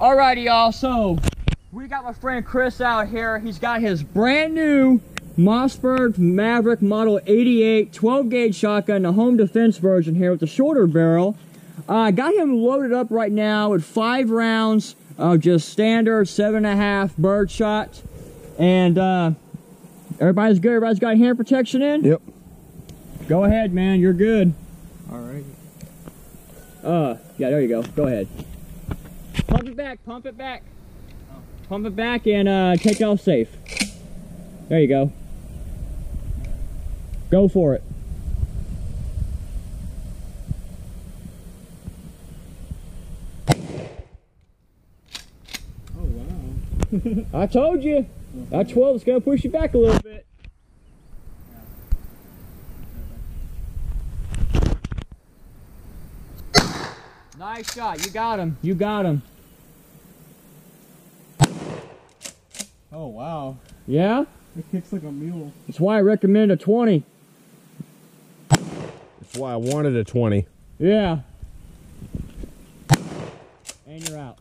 Alrighty, y'all. So we got my friend Chris out here. He's got his brand new Mossberg Maverick Model 88 12 gauge shotgun, the home defense version here with the shorter barrel. I uh, got him loaded up right now with five rounds of just standard seven and a half bird shot. And uh, everybody's good. Everybody's got hand protection in? Yep. Go ahead, man. You're good. All right. Uh, yeah, there you go. Go ahead. Pump it back. Pump it back. Pump it back and uh, take off safe. There you go. Go for it. Oh, wow. I told you. That 12 is going to push you back a little bit. Nice shot. You got him. You got him. Oh, wow. Yeah? It kicks like a mule. That's why I recommend a 20. That's why I wanted a 20. Yeah. And you're out.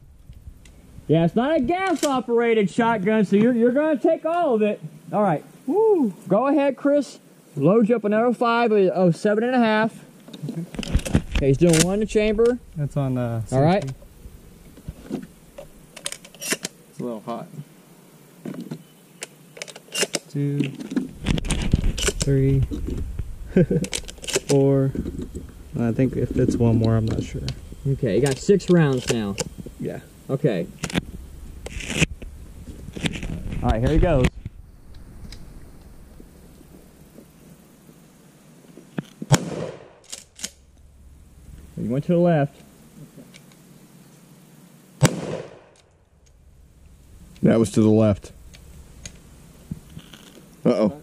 Yeah, it's not a gas operated shotgun, so you're, you're going to take all of it. All right. Woo. Go ahead, Chris. Load you up another five of oh, seven and a half. Okay, he's doing one in the chamber. That's on uh, All right. It's a little hot. Two, three, four. I think if it's one more, I'm not sure. Okay, you got six rounds now. Yeah. Okay. All right, here he goes. Went to the left. That was to the left. Uh-oh.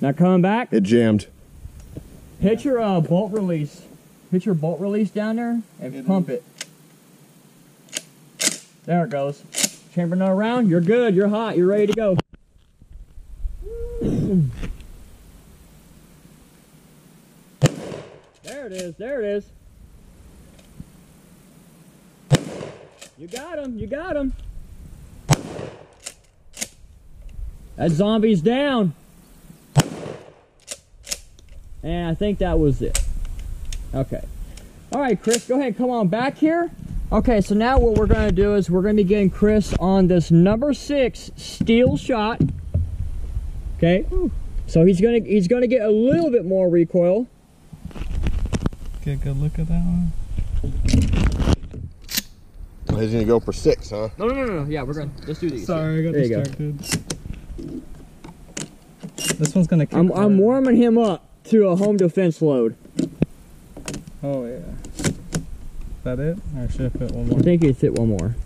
Now coming back. It jammed. Hit your uh, bolt release. Hit your bolt release down there and pump it. There it goes. Chamber not around. You're good. You're hot. You're ready to go. It is. There it is. You got him. You got him. That zombie's down. And I think that was it. Okay. All right, Chris, go ahead. Come on back here. Okay, so now what we're going to do is we're going to be getting Chris on this number six steel shot. Okay. So he's going to he's going to get a little bit more recoil. Get a good look at that one. He's gonna go for six, huh? No, no, no, no. Yeah, we're going to let's do these. Sorry, I got There you go. distracted. This one's gonna kick I'm I'm warming him up to a home defense load. Oh yeah. Is that it? Or should I put one more? I think it's hit one more.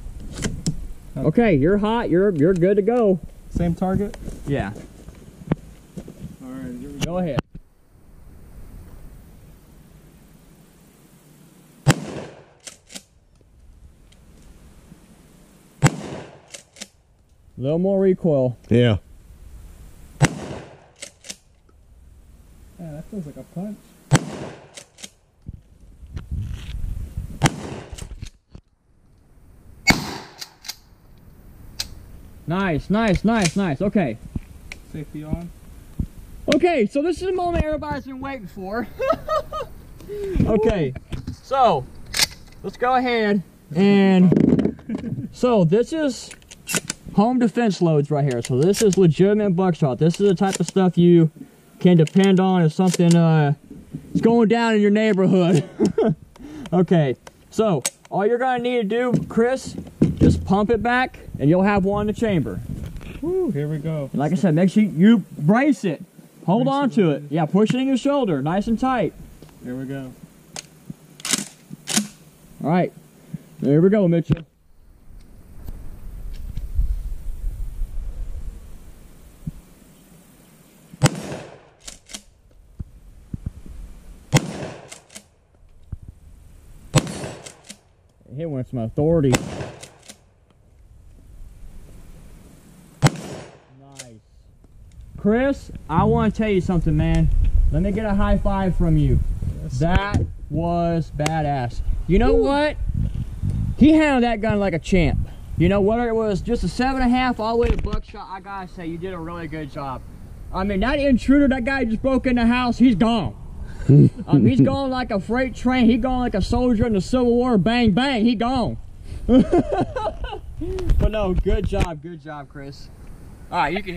Okay, you're hot. You're you're good to go. Same target? Yeah. Alright, here we Go ahead. A little more recoil. Yeah. Yeah, that feels like a punch. Nice, nice, nice, nice. Okay. Safety on. Okay, so this is the moment everybody's been waiting for. okay, so let's go ahead and so this is home defense loads right here. So this is legitimate buckshot. This is the type of stuff you can depend on if something uh, is going down in your neighborhood. okay, so all you're gonna need to do, Chris, just pump it back and you'll have one in the chamber. Woo, here we go. And like I said, make sure you brace it. Hold Brace on to brace it. Yeah, push it in your shoulder, nice and tight. Here we go. All right, there we go, Mitchell. Hit with some authority. Nice. Chris, I want to tell you something, man. Let me get a high five from you. Yes. That was badass. You know what? he handled that gun like a champ. You know, whether it was just a seven and a half all the way to buckshot, I gotta say, you did a really good job. I mean, that intruder, that guy just broke in the house, he's gone. um, he's gone like a freight train. He gone like a soldier in the Civil War. Bang, bang, he gone. but no, good job, good job, Chris. All right, you can.